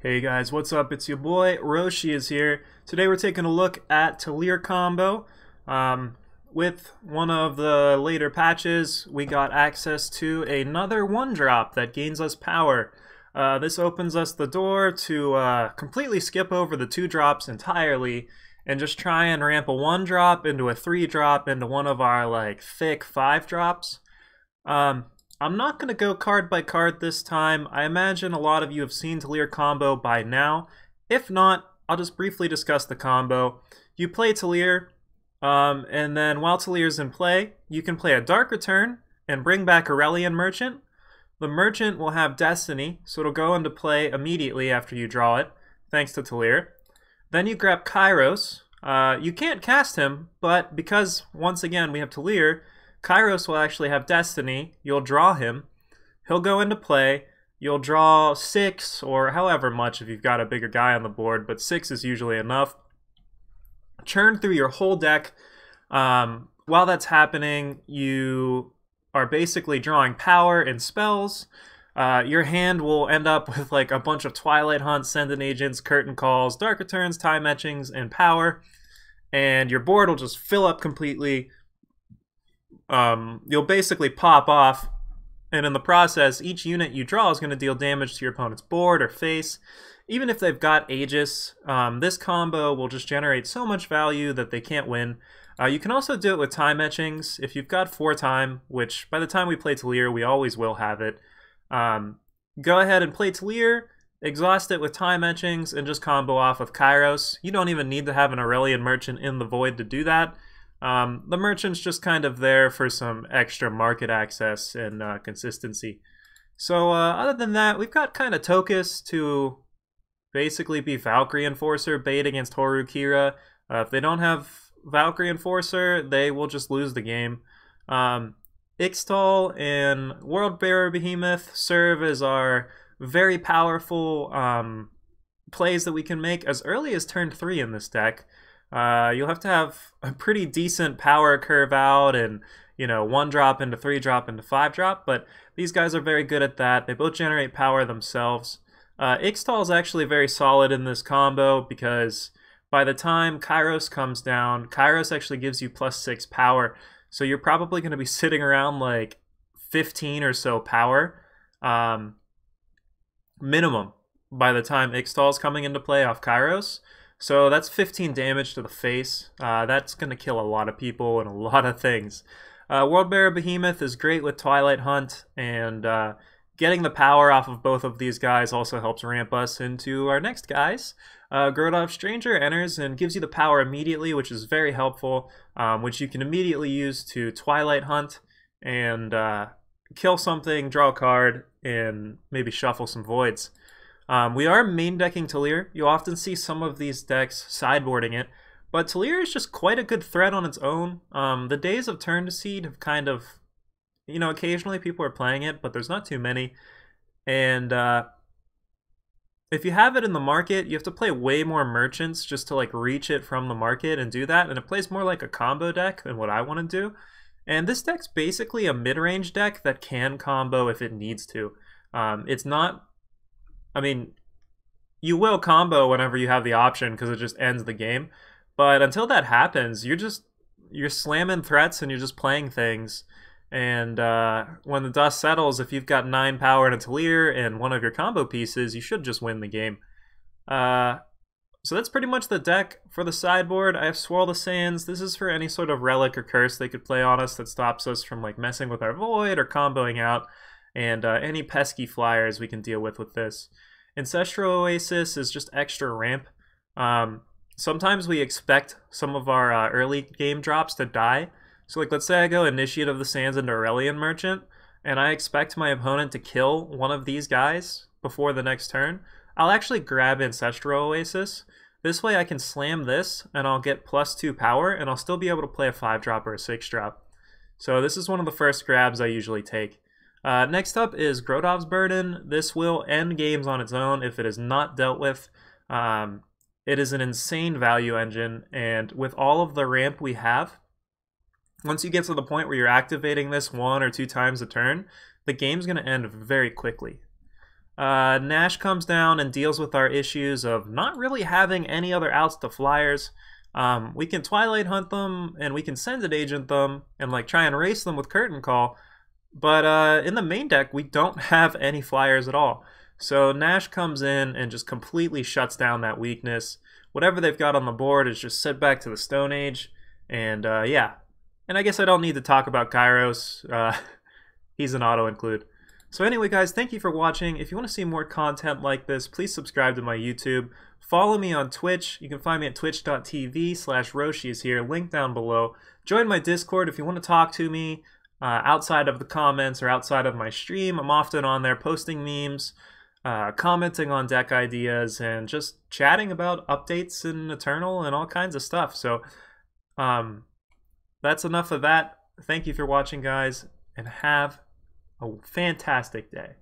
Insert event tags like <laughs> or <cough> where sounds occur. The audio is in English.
Hey guys, what's up? It's your boy Roshi is here. Today we're taking a look at Talir combo. Um, with one of the later patches, we got access to another one drop that gains us power. Uh, this opens us the door to uh, completely skip over the two drops entirely and just try and ramp a one drop into a three drop into one of our like thick five drops. Um, I'm not going to go card by card this time. I imagine a lot of you have seen Talir combo by now. If not, I'll just briefly discuss the combo. You play Talir, um, and then while Talir's in play, you can play a Dark Return and bring back Aurelian Merchant. The Merchant will have Destiny, so it'll go into play immediately after you draw it, thanks to Talir. Then you grab Kairos. Uh, you can't cast him, but because, once again, we have Talir, Kairos will actually have Destiny. You'll draw him. He'll go into play. You'll draw six or however much if you've got a bigger guy on the board, but six is usually enough. Churn through your whole deck. Um, while that's happening, you are basically drawing power and spells. Uh, your hand will end up <laughs> with like a bunch of Twilight Hunts, Sending Agents, Curtain Calls, Dark Returns, Time Etchings, and Power. And your board will just fill up completely um, you'll basically pop off, and in the process, each unit you draw is going to deal damage to your opponent's board or face. Even if they've got Aegis, um, this combo will just generate so much value that they can't win. Uh, you can also do it with time etchings. If you've got four time, which by the time we play Talir, we always will have it, um, go ahead and play Talir, exhaust it with time etchings, and just combo off with Kairos. You don't even need to have an Aurelian Merchant in the Void to do that. Um, the merchant's just kind of there for some extra market access and uh, consistency. So uh, other than that, we've got kind of Tokus to basically be Valkyrie Enforcer, bait against Horu Kira. Uh, if they don't have Valkyrie Enforcer, they will just lose the game. Um, Ixtal and World Bearer Behemoth serve as our very powerful um, plays that we can make as early as turn 3 in this deck. Uh, you'll have to have a pretty decent power curve out and you know one drop into three drop into five drop but these guys are very good at that. They both generate power themselves. Uh, Ixtal is actually very solid in this combo because by the time Kairos comes down Kairos actually gives you plus six power. So you're probably going to be <laughs> sitting around like 15 or so power um, minimum by the time Ixtal is coming into play off Kairos so that's 15 damage to the face. Uh, that's going to kill a lot of people and a <laughs> lot of things. Uh, World Bearer Behemoth is great with Twilight Hunt, and uh, getting the power off of both of these guys also helps ramp us into our next guys. Uh, Grodov Stranger enters and gives you the power immediately, which is very helpful, um, which you can immediately use to Twilight Hunt and uh, kill something, draw a card, and maybe shuffle some voids. Um, we are main decking Talir. You'll often see some of these decks sideboarding it, but Talir is just quite a good threat on its own. Um, the days of Turn to Seed have kind of, you know, occasionally people are playing it, but there's not too many. And uh, if you have it in the market, you have to play way more merchants just to like reach it from the market and do that. And it plays more like a combo deck than what I want to do. And this deck's basically a mid-range deck that can combo if it needs to. Um, it's not I mean, you will combo whenever you have the option because it just ends the game. But until that happens, you're just you're slamming threats and you're just playing things. And uh, when the dust settles, if you've got nine power and a Talir and one of your combo pieces, you should just win the game. Uh, so that's pretty much the deck for the sideboard. I have Swirl the Sands. This is for any sort of relic or curse they could play on us that stops us from like messing with our void or comboing out and uh, any pesky flyers we can deal with with this. Ancestral Oasis is just extra ramp. Um, sometimes we expect some of our uh, early game drops to die. So like let's say I go Initiate of the Sands and Aurelian Merchant, and I expect my opponent to kill one of these guys before the next turn. I'll actually grab Ancestral Oasis. This way I can slam this, and I'll get plus 2 power, and I'll still be able to play a 5 drop or a 6 drop. So this is one of the first grabs I usually take. Uh, next up is Grodov's Burden. This will end games on its own if it is not dealt with. Um, it is an insane value engine, and with all of the ramp we have, once you get to the point where you're activating this one or two times a turn, the game's going to end very quickly. Uh, Nash comes down and deals with our issues of not really having any other outs to flyers. Um, we can Twilight Hunt them and we can Sending Agent them and like try and race them with Curtain Call. But uh, in the main deck, we don't have any flyers at all. So Nash comes in and just completely shuts down that weakness. Whatever they've got on the board is just set back to the Stone Age. And uh, yeah. And I guess I don't need to talk about Kairos. Uh, <laughs> he's an auto include. So anyway, guys, thank you for watching. If you want to see more content like this, please subscribe to my YouTube. Follow me on Twitch. You can find me at twitch.tv slash Roshi is here, link down below. Join my Discord if you want to talk to me uh, outside of the comments or outside of my stream. I'm often on there posting memes, uh, commenting on deck ideas, and just chatting about updates in Eternal and all kinds of stuff. So um, that's enough of that. Thank you for watching, guys, and have a fantastic day.